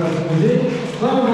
on